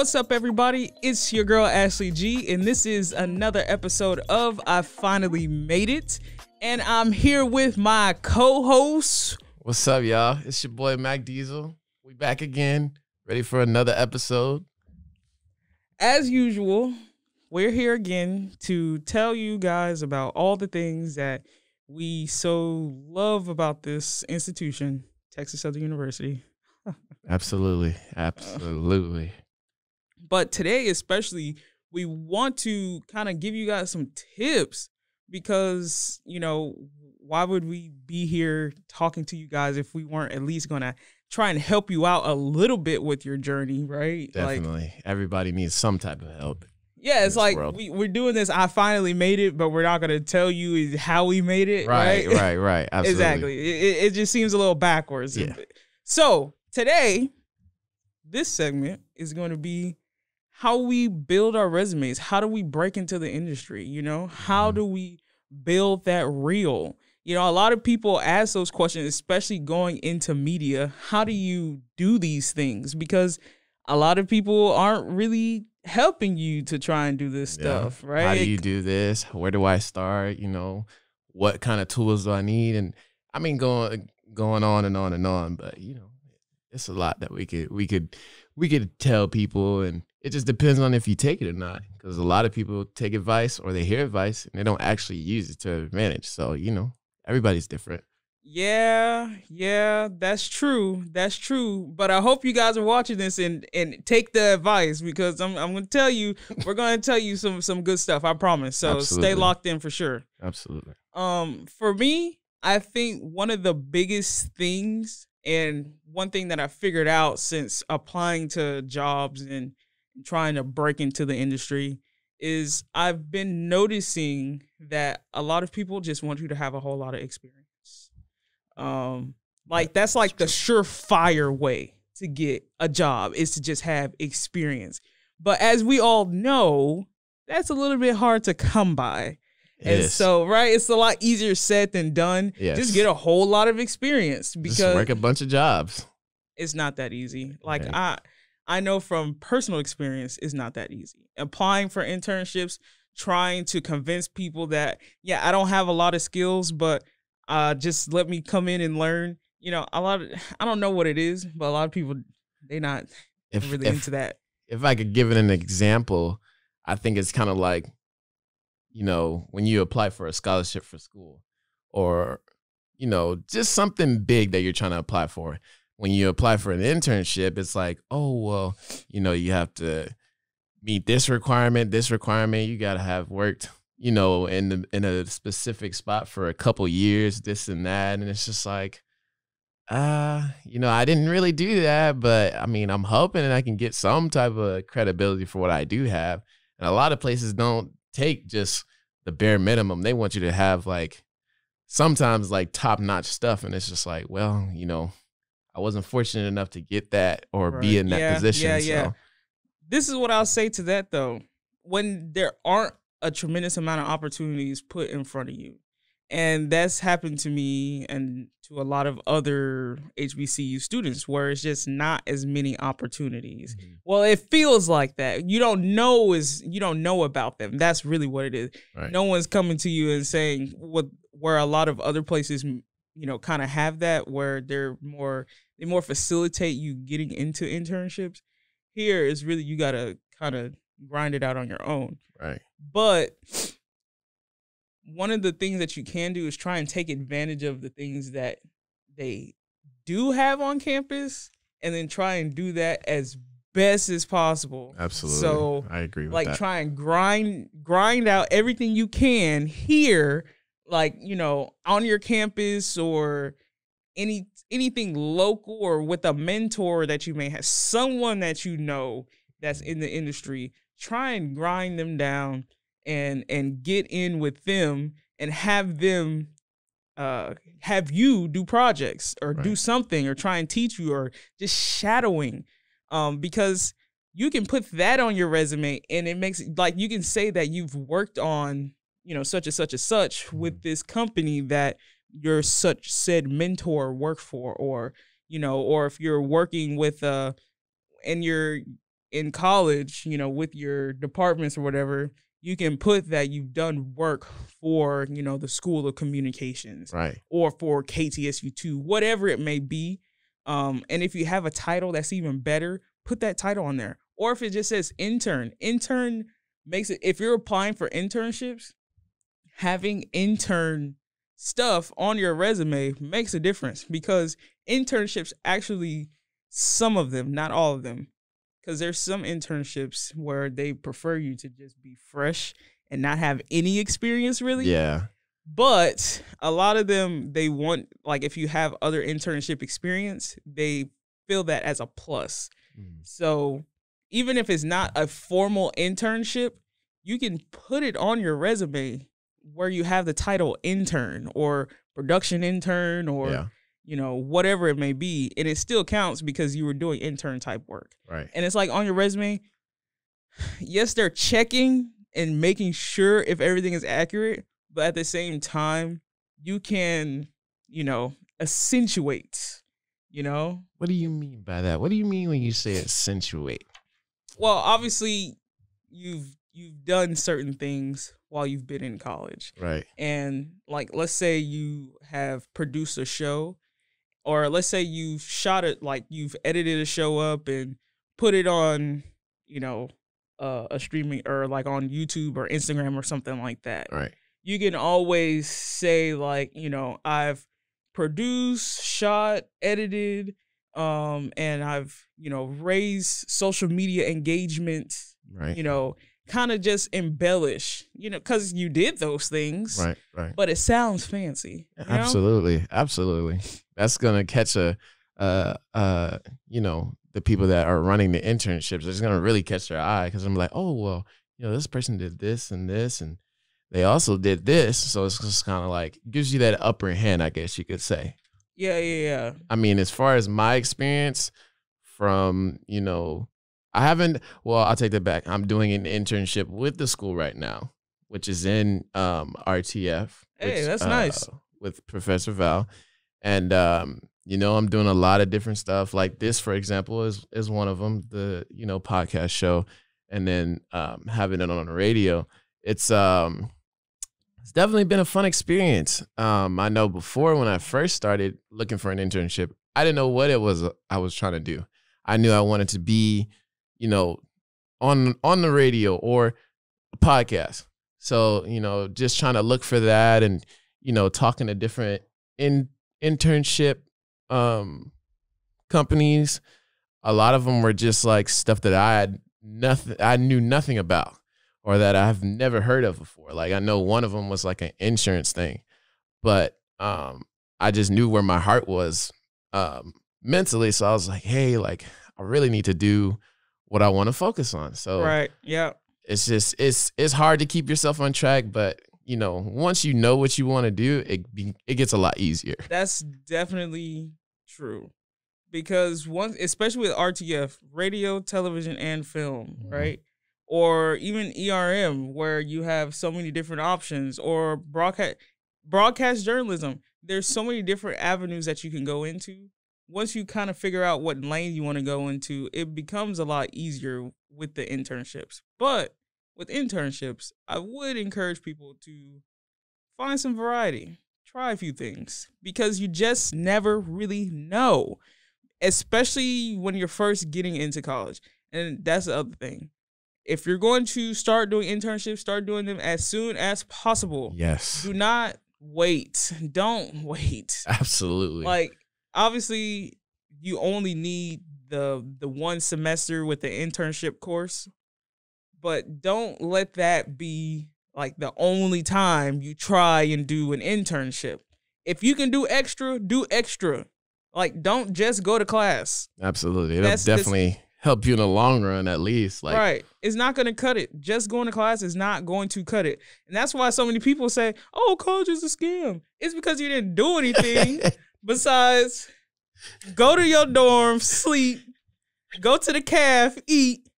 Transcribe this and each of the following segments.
What's up, everybody? It's your girl Ashley G, and this is another episode of I Finally Made It. And I'm here with my co host. What's up, y'all? It's your boy Mac Diesel. We back again, ready for another episode. As usual, we're here again to tell you guys about all the things that we so love about this institution, Texas Southern University. Absolutely. Absolutely. But today, especially, we want to kind of give you guys some tips because, you know, why would we be here talking to you guys if we weren't at least going to try and help you out a little bit with your journey, right? Definitely. Like, Everybody needs some type of help. Yeah, it's like we, we're doing this. I finally made it, but we're not gonna tell you how we made it. Right, right, right. right. Absolutely. exactly. It, it just seems a little backwards. Yeah. So today, this segment is going to be how we build our resumes. How do we break into the industry? You know, how mm-hmm. do we build that reel? You know, a lot of people ask those questions, especially going into media. How do you do these things? Because a lot of people aren't really helping you to try and do this yeah. stuff, right? How do you do this? Where do I start? You know, what kind of tools do I need? And I mean, going going on and on and on, but you know, it's a lot that we could we could we could tell people, and it just depends on if you take it or not. Because a lot of people take advice or they hear advice and they don't actually use it to advantage. So you know, everybody's different. Yeah, yeah, that's true. That's true. But I hope you guys are watching this and and take the advice because I'm I'm gonna tell you we're gonna tell you some some good stuff. I promise. So Absolutely. stay locked in for sure. Absolutely. Um, for me, I think one of the biggest things and one thing that I figured out since applying to jobs and trying to break into the industry is I've been noticing that a lot of people just want you to have a whole lot of experience. Um, like that's like the surefire way to get a job is to just have experience. But as we all know, that's a little bit hard to come by. And yes. so, right, it's a lot easier said than done. Yes. Just get a whole lot of experience because just work a bunch of jobs. It's not that easy. Like okay. I I know from personal experience it's not that easy. Applying for internships, trying to convince people that yeah, I don't have a lot of skills, but uh, just let me come in and learn. You know, a lot of I don't know what it is, but a lot of people they not if, really if, into that. If I could give it an example, I think it's kind of like, you know, when you apply for a scholarship for school, or you know, just something big that you're trying to apply for. When you apply for an internship, it's like, oh well, you know, you have to meet this requirement, this requirement. You got to have worked you know, in the, in a specific spot for a couple years, this and that, and it's just like, uh, you know, I didn't really do that, but I mean, I'm hoping that I can get some type of credibility for what I do have. And a lot of places don't take just the bare minimum. They want you to have like sometimes like top notch stuff. And it's just like, well, you know, I wasn't fortunate enough to get that or right. be in that yeah, position. Yeah, so. yeah. This is what I'll say to that though. When there aren't a tremendous amount of opportunities put in front of you. And that's happened to me and to a lot of other HBCU students where it's just not as many opportunities. Mm-hmm. Well, it feels like that. You don't know is you don't know about them. That's really what it is. Right. No one's coming to you and saying what where a lot of other places you know kind of have that where they're more they more facilitate you getting into internships. Here is really you got to kind of grind it out on your own. Right. But one of the things that you can do is try and take advantage of the things that they do have on campus and then try and do that as best as possible. Absolutely. So I agree with like that. try and grind grind out everything you can here, like, you know, on your campus or any anything local or with a mentor that you may have, someone that you know that's in the industry try and grind them down and and get in with them and have them uh have you do projects or right. do something or try and teach you or just shadowing um because you can put that on your resume and it makes like you can say that you've worked on you know such and such and such with mm-hmm. this company that your such said mentor worked for or you know or if you're working with uh and you're in college, you know, with your departments or whatever, you can put that you've done work for, you know, the School of Communications Right. or for KTSU2, whatever it may be. Um, and if you have a title that's even better, put that title on there. Or if it just says intern, intern makes it, if you're applying for internships, having intern stuff on your resume makes a difference because internships actually, some of them, not all of them, because there's some internships where they prefer you to just be fresh and not have any experience really. Yeah. But a lot of them, they want, like, if you have other internship experience, they feel that as a plus. Mm. So even if it's not a formal internship, you can put it on your resume where you have the title intern or production intern or, Yeah. you know, whatever it may be. And it still counts because you were doing intern type work. Right. And it's like on your resume, yes, they're checking and making sure if everything is accurate, but at the same time, you can, you know, accentuate, you know? What do you mean by that? What do you mean when you say accentuate? Well, obviously you've you've done certain things while you've been in college. Right. And like let's say you have produced a show or let's say you've shot it like you've edited a show up and put it on, you know, uh, a streaming or like on YouTube or Instagram or something like that. Right. You can always say like, you know, I've produced, shot, edited um and I've, you know, raised social media engagement, Right. you know, kind of just embellish, you know, cuz you did those things Right. Right. but it sounds fancy. you know? Absolutely, absolutely. That's gonna catch a, uh, uh, you know, the people that are running the internships. It's gonna really catch their eye because I'm like, oh well, you know, this person did this and this, and they also did this. So it's just kind of like gives you that upper hand, I guess you could say. Yeah, yeah, yeah. I mean, as far as my experience from, you know, I haven't, well, I'll take that back. I'm doing an internship with the school right now, which is in um, RTF. Hey, which, that's nice. uh, With Professor Val. And, um, you know, I'm doing a lot of different stuff. Like this, for example, is is one of them, the, you know, podcast show. And then um, having it on the radio. It's, um, it's definitely been a fun experience. Um, I know before when I first started looking for an internship, I didn't know what it was I was trying to do. I knew I wanted to be, you know, on on the radio or podcast. So, you know, just trying to look for that and, you know, talking to different in internship um companies. A lot of them were just like stuff that I had nothing I knew nothing about or that I've never heard of before. Like I know one of them was like an insurance thing, but um, I just knew where my heart was um, mentally. So I was like, hey, like I really need to do what I want to focus on. So Right. Yeah. it's just it's it's hard to keep yourself on track, but you know, once you know what you want to do, it be, it gets a lot easier. That's definitely true. Because once especially with RTF, radio, television, and film, Mhm. right? Or even ERM, where you have so many different options, or broadcast broadcast journalism. There's so many different avenues that you can go into. Once you kind of figure out what lane you want to go into, it becomes a lot easier with the internships. But with internships, I would encourage people to find some variety. Try a few things because you just never really know, especially when you're first getting into college. And that's the other thing. If you're going to start doing internships, start doing them as soon as possible. Yes, Do not wait. Don't wait. absolutely. Like obviously you only need the the one semester with the internship course, but don't let that be like the only time you try and do an internship. If you can do extra, do extra. Like don't just go to class. absolutely, it'll that's- definitely help you in the long run, at least. Like, right. It's not going to cut it. Just going to class is not going to cut it. And that's why so many people say, "Oh, college is a scam." It's because you didn't do anything besides go to your dorm, sleep, go to the calf, eat,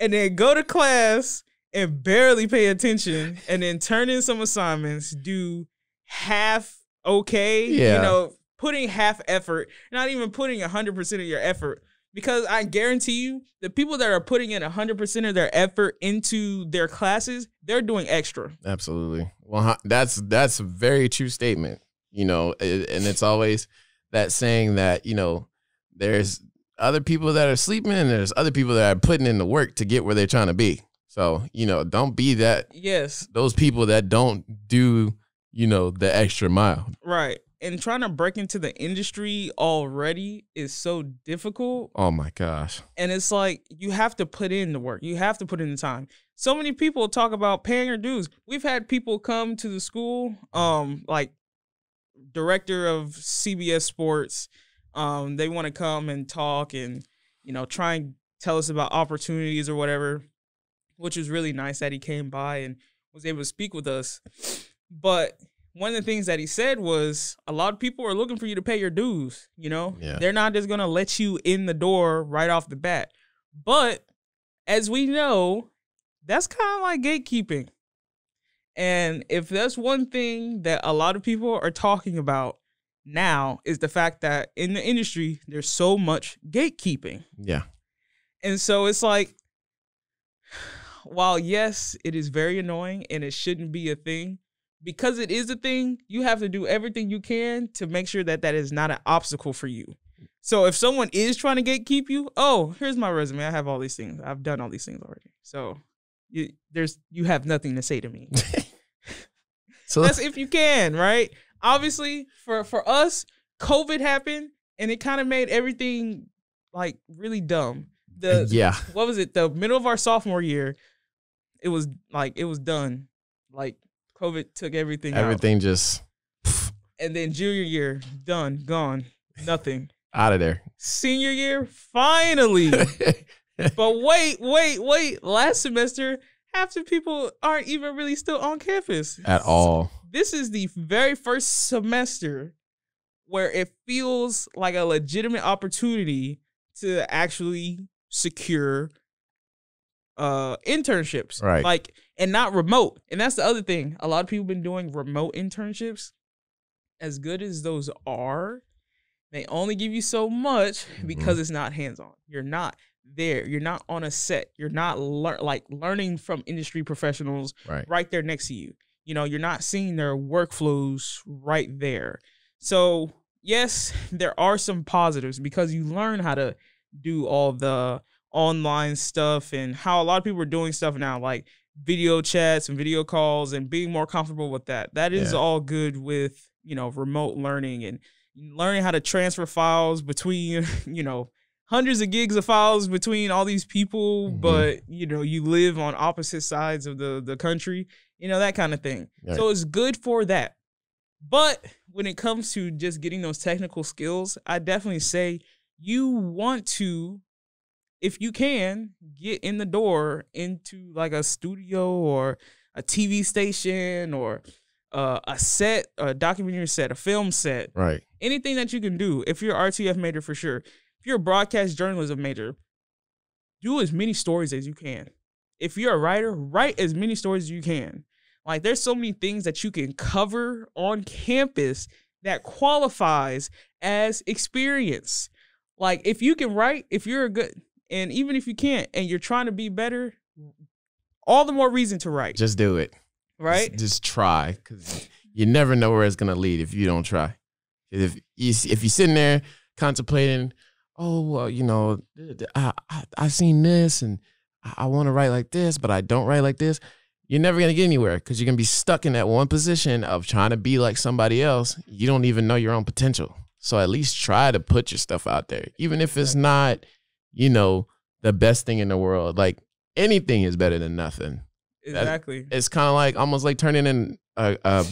and then go to class and barely pay attention and then turn in some assignments, do half okay, Yeah. you know, putting half effort, not even putting 100% of your effort, because I guarantee you, the people that are putting in 100% of their effort into their classes, they're doing extra. Absolutely. Well, that's that's a very true statement. You know, and it's always that saying that you know there's other people that are sleeping and there's other people that are putting in the work to get where they're trying to be. So you know, don't be that. Yes. Those people that don't do you know the extra mile. Right and trying to break into the industry already is so difficult. Oh my gosh. And it's like you have to put in the work. You have to put in the time. So many people talk about paying your dues. We've had people come to the school, um, like director of CBS Sports. Um, they want to come and talk and, you know, try and tell us about opportunities or whatever, which was really nice that he came by and was able to speak with us. But one of the things that he said was a lot of people are looking for you to pay your dues. You know, yeah. they're not just gonna let you in the door right off the bat. But as we know, that's kind of like gatekeeping. And if that's one thing that a lot of people are talking about now is the fact that in the industry there's so much gatekeeping. Yeah. And so it's like while yes, it is very annoying and it shouldn't be a thing, because it is a thing, you have to do everything you can to make sure that that is not an obstacle for you. So if someone is trying to gatekeep you, oh, here's my resume. I have all these things. I've done all these things already. So you there's you have nothing to say to me. so that's if you can, right? Obviously, for for us, COVID happened and it kind of made everything like really dumb. The uh, yeah, what was it? The middle of our sophomore year, it was like it was done. Like COVID took everything. Everything out. just. And then junior year, done, gone, nothing. Out of there. Senior year, finally. but wait, wait, wait. Last semester, half the people aren't even really still on campus at all. This is the very first semester where it feels like a legitimate opportunity to actually secure uh internships. Right. Like and not remote. And that's the other thing. A lot of people been doing remote internships. As good as those are, they only give you so much mm-hmm. because mm-hmm. it's not hands-on. You're not there. You're not on a set. You're not lear- like learning from industry professionals right. right there next to you. You know, you're not seeing their workflows right there. So, yes, there are some positives because you learn how to do all the online stuff and how a lot of people are doing stuff now, like video chats and video calls and being more comfortable with that. That is yeah. all good with, you know, remote learning and learning how to transfer files between, you know, hundreds of gigs of files between all these people, mm-hmm. but you know, you live on opposite sides of the the country, you know, that kind of thing. Right. So it's good for that. But when it comes to just getting those technical skills, I definitely say you want to if you can get in the door into like a studio or a TV station or uh, a set, a documentary set, a film set, right? Anything that you can do. If you're RTF major for sure, if you're a broadcast journalism major, do as many stories as you can. If you're a writer, write as many stories as you can. Like there's so many things that you can cover on campus that qualifies as experience. Like if you can write, if you're a good and even if you can't and you're trying to be better, all the more reason to write. Just do it. Right? Just, just try because you never know where it's going to lead if you don't try. If, if you're sitting there contemplating, oh, well, you know, I, I, I've seen this and I want to write like this, but I don't write like this. You're never going to get anywhere because you're going to be stuck in that one position of trying to be like somebody else. You don't even know your own potential. So at least try to put your stuff out there, even if it's not – you know, the best thing in the world. Like anything is better than nothing. Exactly. That, it's kind of like almost like turning in a, a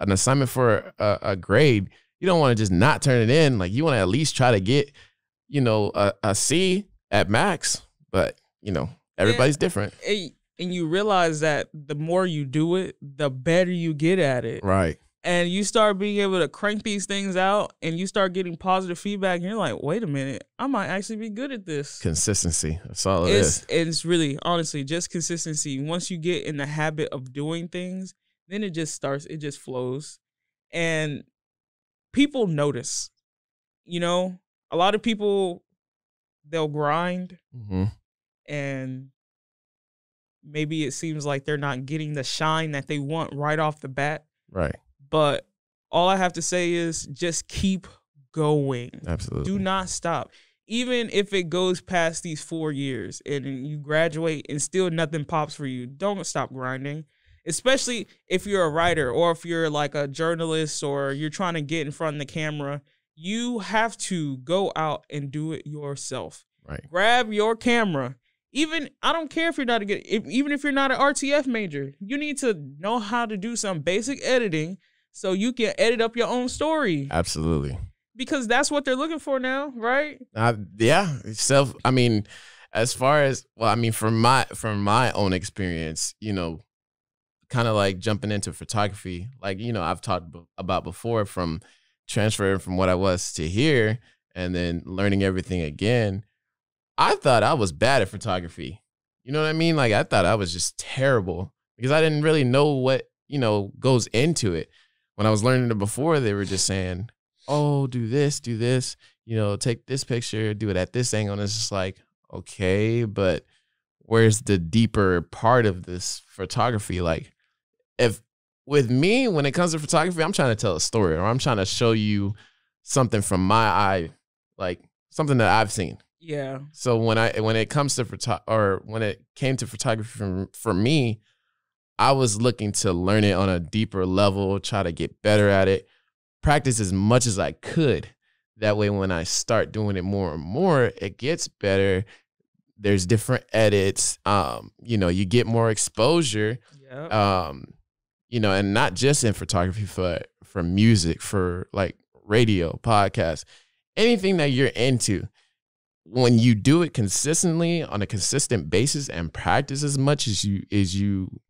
an assignment for a, a grade. You don't want to just not turn it in. Like you want to at least try to get, you know, a, a C at max. But you know, everybody's and, different. And you realize that the more you do it, the better you get at it. Right and you start being able to crank these things out and you start getting positive feedback and you're like wait a minute i might actually be good at this consistency that's all it it's, is. it's really honestly just consistency once you get in the habit of doing things then it just starts it just flows and people notice you know a lot of people they'll grind hmm and maybe it seems like they're not getting the shine that they want right off the bat. Right. But all I have to say is just keep going. Absolutely. Do not stop. Even if it goes past these four years and you graduate and still nothing pops for you, don't stop grinding. Especially if you're a writer or if you're like a journalist or you're trying to get in front of the camera, you have to go out and do it yourself. Right. Grab your camera. Even I don't care if you're not a good, if, even if you're not an RTF major, you need to know how to do some basic editing so you can edit up your own story Absolutely. because that's what they're looking for now, right? Uh, yeah. Self. I mean, as far as well, I mean, from my from my own experience, you know, kind of like jumping into photography, like you know, I've talked b- about before from transferring from what I was to here, and then learning everything again. I thought I was bad at photography. You know what I mean? Like I thought I was just terrible because I didn't really know what you know goes into it. When I was learning it before, they were just saying, "Oh, do this, do this." you know, take this picture, do it at this angle. And it's just like, okay, but where's the deeper part of this photography? Like, if with me, when it comes to photography, I'm trying to tell a story or I'm trying to show you something from my eye, like something that I've seen. Yeah. So when I when it comes to photo or when it came to photography for, for me, I was looking to learn it on a deeper level, try to get better at it, practice as much as I could. That way, when I start doing it more and more, it gets better. There's different edits. Um, you know, you get more exposure. Yeah. Um, you know, and not just in photography, for for music, for like radio, podcast, anything that you're into. When you do it consistently on a consistent basis and practice as much as you as you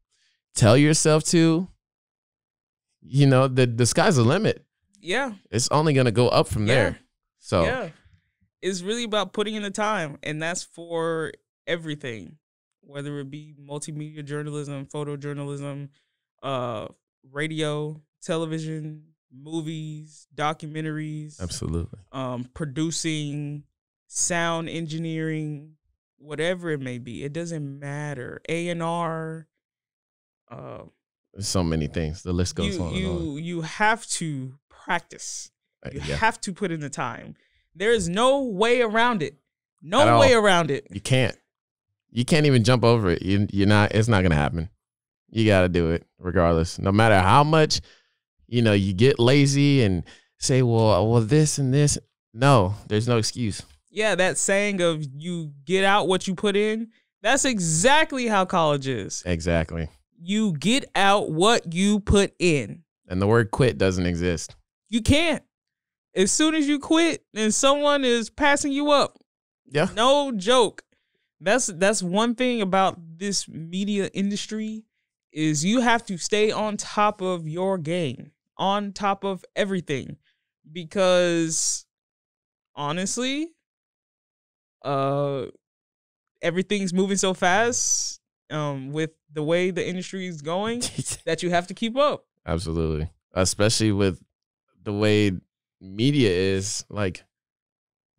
tell yourself to, you know, the the sky's the limit yeah. it's only gonna go up from Yeah. there. So Yeah. It's really about putting in the time, and that's for everything, whether it be multimedia journalism, photojournalism, uh, radio, television, movies, documentaries, absolutely, um, producing, sound engineering, whatever it may be. It doesn't matter. A and R. Uh, so many things. The list goes you on and you on. you have to practice. Uh, You yeah, have to put in the time. There is no way around it. No way around it. you can't. You can't even jump over it. You, you're not. It's not gonna happen. You got to do it regardless. No matter how much, you know, you get lazy and say, "Well, well, this and this." No, there's no excuse. Yeah, that saying of you get out what you put in, that's exactly how college is. Exactly. You get out what you put in. And the word "quit" doesn't exist. You can't. As soon as you quit and someone is passing you up, Yeah. no joke. That's that's one thing about this media industry is you have to stay on top of your game, on top of everything because honestly, uh everything's moving so fast um with the way the industry is going that you have to keep up. Absolutely. Especially with the way media is like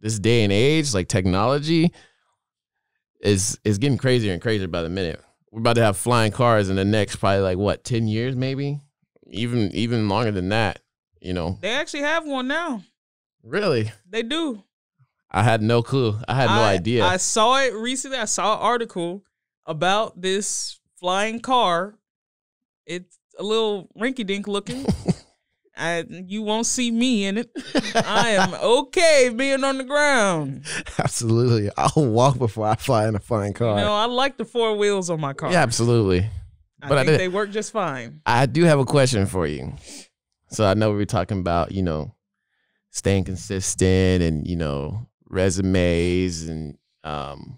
this day and age, like technology is is getting crazier and crazier by the minute. We're about to have flying cars in the next probably like what, 10 years maybe? Even even longer than that, you know. They actually have one now. Really? They do. I had no clue. I had no idea. I saw it recently. I saw an article about this flying car. It's a little rinky dink looking. and you won't see me in it. I am okay being on the ground. Absolutely. I'll walk before I fly in a flying car. You know, I like the four wheels on my car. yeah, absolutely. I but I think they work just fine. I do have a question for you. So I know we are talking about, you know, staying consistent and, you know, resumes and um,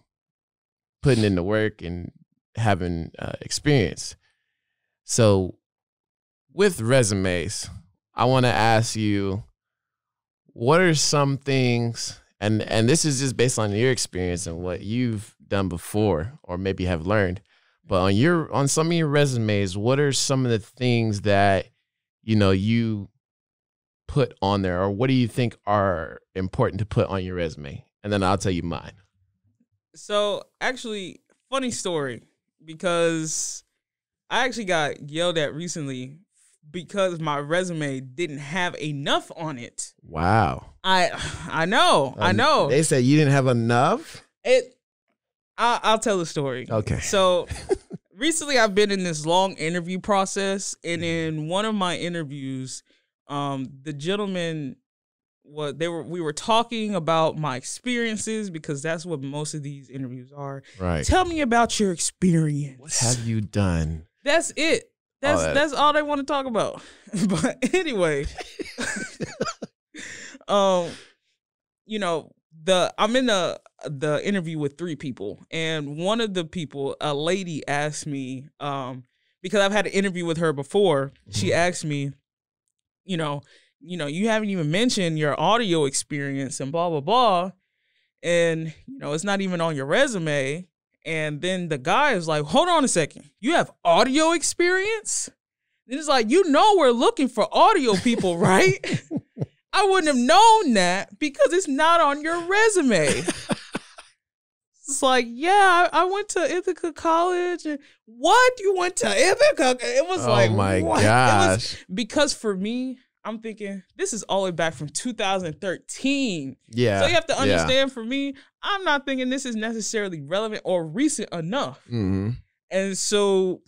putting in the work and having uh, experience. So with resumes, I want to ask you what are some things and and this is just based on your experience and what you've done before or maybe have learned but on your on some of your resumes, what are some of the things that you know you put on there, or what do you think are important to put on your resume? And then I'll tell you mine. So actually, funny story because I actually got yelled at recently because my resume didn't have enough on it. Wow. I I know, I Um, know. They said you didn't have enough. It. I, I'll tell the story. Okay. So recently, I've been in this long interview process, and in one of my interviews, um, the gentleman, what they were, we were talking about my experiences because that's what most of these interviews are. Right. Tell me about your experience. What have you done? That's it. That's that- that's all they want to talk about. but anyway, um, you know the I'm in the the interview with three people, and one of the people, a lady, asked me, um, because I've had an interview with her before. She asked me, you know, you know, you haven't even mentioned your audio experience and blah blah blah, and you know, it's not even on your resume. And then the guy is like, hold on a second. You have audio experience? And it's like, you know, we're looking for audio people, right? I wouldn't have known that because it's not on your resume. it's like, yeah, I, I went to Ithaca College. And what? You went to Ithaca? It was oh like, my what? It was- gosh. because for me, I'm thinking this is all the way back from 2013. Yeah. So you have to yeah. understand for me, I'm not thinking this is necessarily relevant or recent enough. Mhm. And so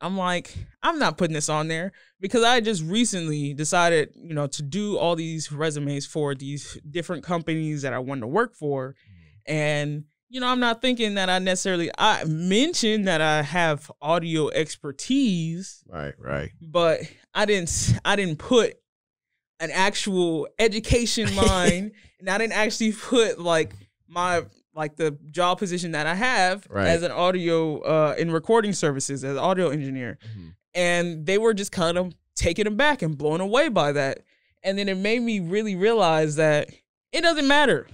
I'm like, I'm not putting this on there because I just recently decided, you know, to do all these resumes for these different companies that I wanted to work for. And, you know, I'm not thinking that I necessarily I mentioned that I have audio expertise, Right. Right. but I didn't I didn't put an actual education line and I didn't actually put like my like the job position that I have Right. as an audio uh in recording services as audio engineer. Mhm. And they were just kind of taken aback and blown away by that. And then it made me really realize that it doesn't matter.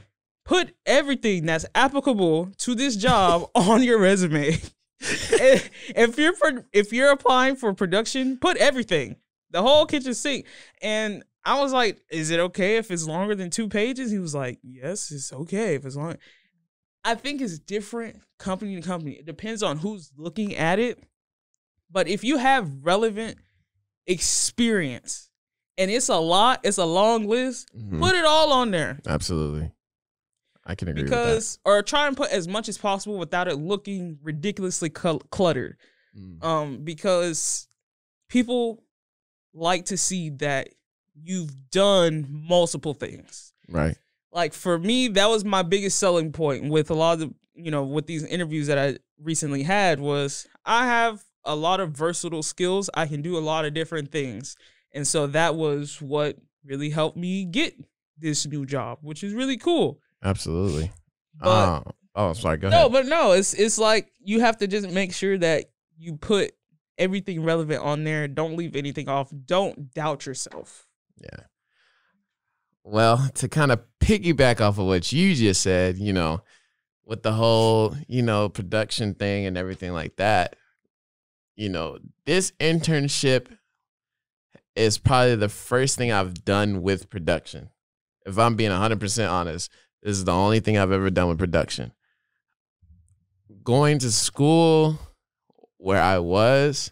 Put everything that's applicable to this job on your resume. if you're if you're applying for production, put everything, the whole kitchen sink. And I was like, "Is it okay if it's longer than two pages?" He was like, "Yes, it's okay if it's long." I think it's different company to company. It depends on who's looking at it. But if you have relevant experience, and it's a lot, it's a long list, Mhm. put it all on there Absolutely. I can agree because or try and put as much as possible without it looking ridiculously cl- cluttered. Mm. um because people like to see that you've done multiple things Right. like for me that was my biggest selling point with a lot of the, you know with these interviews that i recently had was i have a lot of versatile skills i can do a lot of different things and so that was what really helped me get this new job which is really cool Absolutely. But- um, oh, oh, sorry. Go no, ahead. but no, it's it's like you have to just make sure that you put everything relevant on there. Don't leave anything off. Don't doubt yourself. Yeah. Well, to kind of piggyback off of what you just said, you know, with the whole, you know, production thing and everything like that, you know, this internship is probably the first thing I've done with production. If I'm being 100% honest, this is the only thing I've ever done with production. Going to school where I was,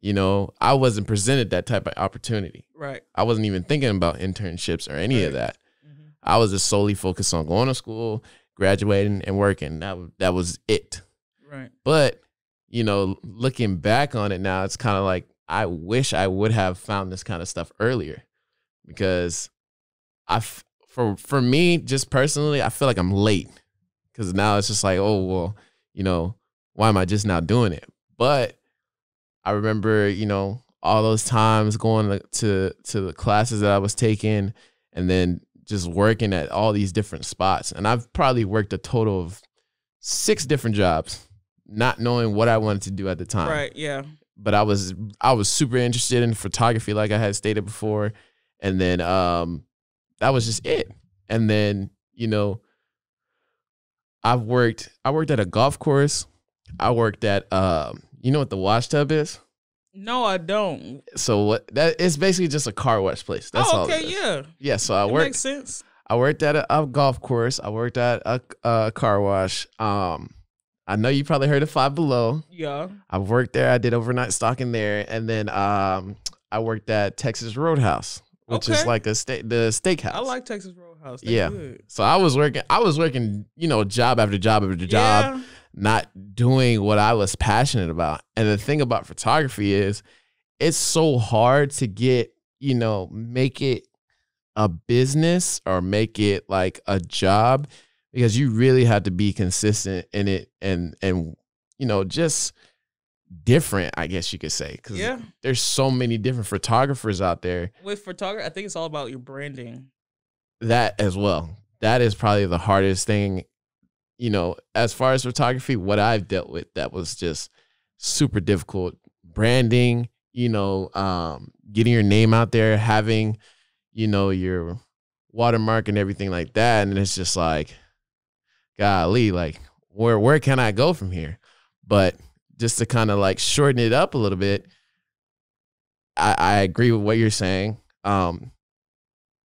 you know, I wasn't presented that type of opportunity. Right. I wasn't even thinking about internships or any of Right. that. Mm-hmm. I was just solely focused on going to school, graduating, and working. That was, that was it. Right. But you know, looking back on it now, it's kind of like I wish I would have found this kind of stuff earlier, because I, f- for for me, just personally, I feel like I'm late, because now it's just like, oh well, you know, why am I just now doing it? But I remember, you know, all those times going to to, to the classes that I was taking, and then just working at all these different spots, and I've probably worked a total of six different jobs, not knowing what I wanted to do at the time Right. Yeah. but I was I was super interested in photography, like I had stated before, and then um, that was just it. And then you know, I've worked I worked at a golf course. I worked at um, you know what the wash tub is? No, I don't. So what that it's basically just a car wash place. That's oh, all. okay. Yeah. Yeah. So I It worked makes sense. I worked at a, a golf course. I worked at a, a car wash. Um, I know you probably heard of Five Below. Yeah. I worked there. I did overnight stocking there, and then um, I worked at Texas Roadhouse, which is like a steak the steakhouse. I like Texas Roadhouse. They Yeah. good. So I was working. I was working. You know, job after job after job, Yeah. not doing what I was passionate about. And the thing about photography is, it's so hard to get. You know, make it a business or make it like a job because you really have to be consistent in it and and you know just different i guess you could say because Yeah. there's so many different photographers out there With photography, I think it's all about your branding. that as well that is probably the hardest thing you know as far as photography what i've dealt with that was just super difficult branding you know um getting your name out there having you know your watermark and everything like that and it's just like golly like where where can i go from here but just to kind of like shorten it up a little bit i i agree with what you're saying um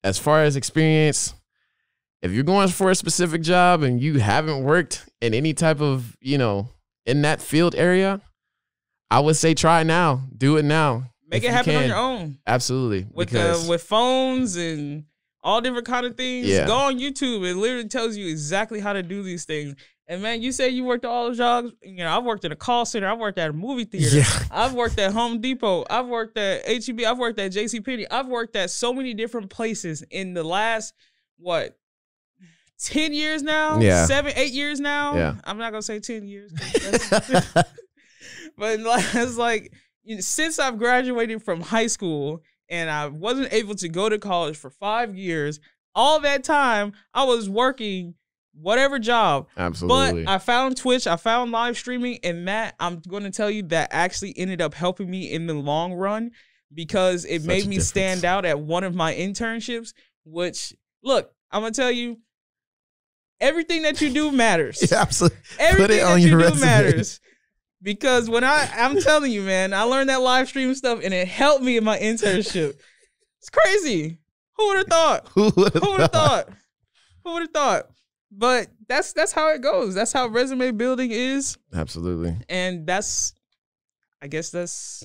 as far as experience if you're going for a specific job and you haven't worked in any type of you know in that field area i would say try now do it now Make it you happen on your own. absolutely With because the with phones and all different kind of things. Yeah. Go on YouTube. It literally tells you exactly how to do these things. And man, you say you worked all those jobs. You know, I've worked in a call center. I've worked at a movie theater. yeah I've worked at Home Depot. I've worked at HEB. I've worked at JC Penney. I've worked at so many different places in the last what 10 years now? Yeah. Seven, eight years now. Yeah. I'm not gonna say 10 years, but like, it's like since I've graduated from high school and I wasn't able to go to college for five years, all that time I was working whatever job. absolutely But I found Twitch, I found live streaming, and that I'm going to tell you that actually ended up helping me in the long run because it Such made me difference. stand out at one of my internships. Which, look, I'm gonna tell you, everything that you do matters. yeah, absolutely Everything it that you your do matters. Because when I, I'm telling you, man, I learned that live stream stuff and it helped me in my internship. It's crazy. Who would have thought? who would Who would have thought? Who would have thought? But that's that's how it goes. That's how resume building is, absolutely and that's, I guess that's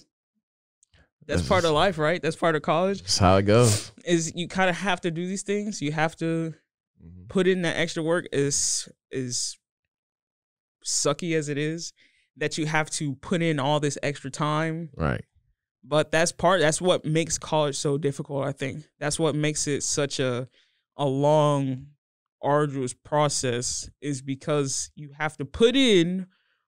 that's This part is- of life, right? That's part of college. that's how it goes Is you kind of have to do these things. You have to Mhm. put in that extra work. Is is sucky as it is that you have to put in all this extra time right but that's part that's what makes college so difficult i think that's what makes it such a a long arduous process is because you have to put in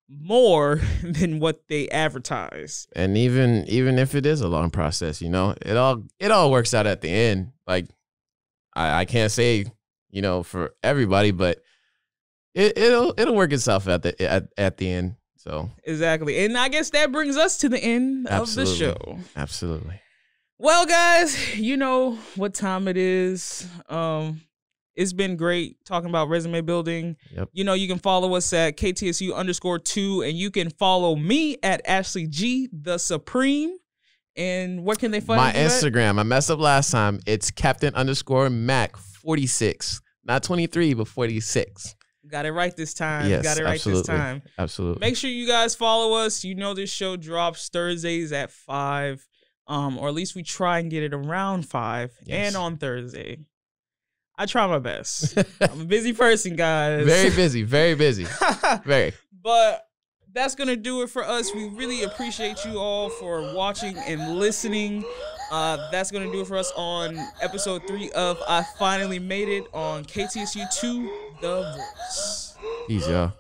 more than what they advertise. And even even if it is a long process you know it all it all works out at the end. Like i i can't say you know for everybody but it it'll it'll work itself at the at, at the end so. Exactly. And i guess that brings us to the end of the show. Absolutely. Well guys you know what time it is. Um it's been great talking about resume building Yep. You know, you can follow us at KTSU underscore two, and you can follow me at Ashley G the Supreme. And where can they find my instagram i messed up last time it's captain underscore mac 46 not 23 but 46 Got it right this time. Yes, Got it right absolutely. this time. absolutely Make sure you guys follow us. You know this show drops Thursdays at five. Um, or at least we try and get it around five Yes. and on Thursday. I try my best. I'm a busy person, guys. very busy very busy very but that's gonna do it for us. We really appreciate you all for watching and listening. Uh, that's gonna do it for us on episode three of I Finally Made It on KTSU two, The Voice. peace y'all